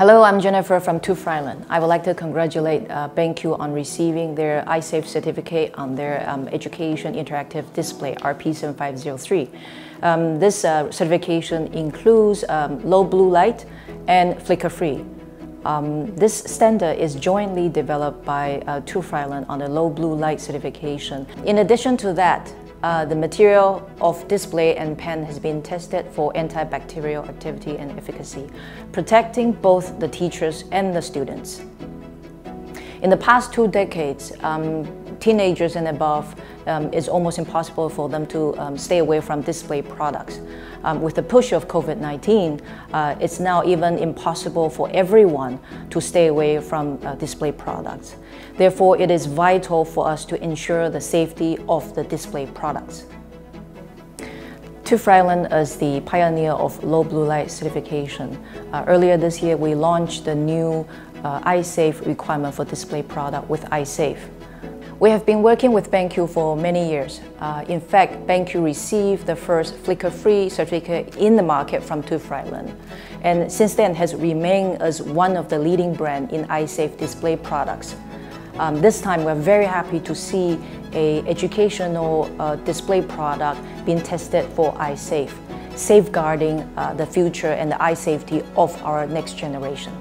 Hello, I'm Jennifer from TÜV Rheinland. I would like to congratulate uh, BenQ on receiving their Eyesafe certificate on their um, Education Interactive Display RP7503. Um, this uh, certification includes um, low blue light and flicker-free. Um, this standard is jointly developed by uh, TÜV Rheinland on the low blue light certification. In addition to that, uh, the material of display and pen has been tested for antibacterial activity and efficacy, protecting both the teachers and the students. In the past two decades, um, teenagers and above, um, it's almost impossible for them to um, stay away from display products. Um, with the push of COVID-19, uh, it's now even impossible for everyone to stay away from uh, display products. Therefore, it is vital for us to ensure the safety of the display products. TÜV Rheinland is the pioneer of low blue light certification. Uh, earlier this year, we launched the new uh, Eyesafe requirement for display product with Eyesafe. We have been working with BenQ for many years. Uh, in fact, BenQ received the first flicker-free certificate in the market from TÜV Rheinland, and since then has remained as one of the leading brands in Eyesafe display products. Um, this time, we're very happy to see a educational uh, display product being tested for Eyesafe, safeguarding uh, the future and the eye safety of our next generation.